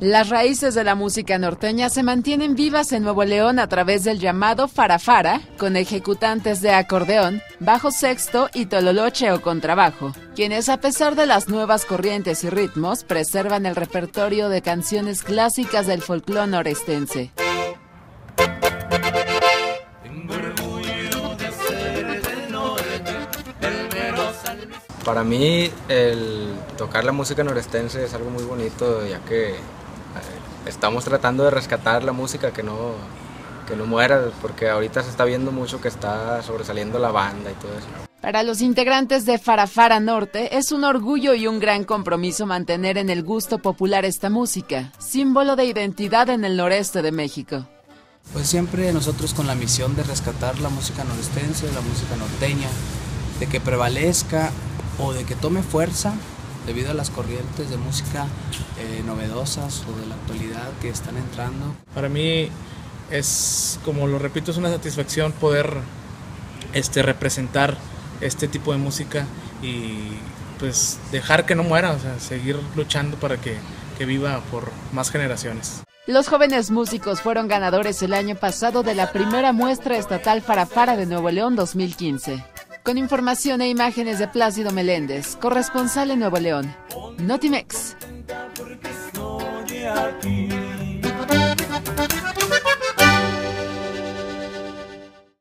Las raíces de la música norteña se mantienen vivas en Nuevo León a través del llamado farafara, con ejecutantes de acordeón, bajo sexto y tololoche o contrabajo, quienes a pesar de las nuevas corrientes y ritmos preservan el repertorio de canciones clásicas del folclore norestense. Para mí el tocar la música norestense es algo muy bonito ya que estamos tratando de rescatar la música que no, que no muera porque ahorita se está viendo mucho que está sobresaliendo la banda y todo eso. Para los integrantes de Farafara Norte es un orgullo y un gran compromiso mantener en el gusto popular esta música, símbolo de identidad en el noreste de México. Pues siempre nosotros con la misión de rescatar la música norestense, la música norteña, de que prevalezca o de que tome fuerza debido a las corrientes de música eh, novedosas o de la actualidad que están entrando. Para mí es, como lo repito, es una satisfacción poder este, representar este tipo de música y pues dejar que no muera, o sea, seguir luchando para que, que viva por más generaciones. Los jóvenes músicos fueron ganadores el año pasado de la primera muestra estatal Farafara de Nuevo León 2015. Con información e imágenes de Plácido Meléndez, corresponsal en Nuevo León. Notimex.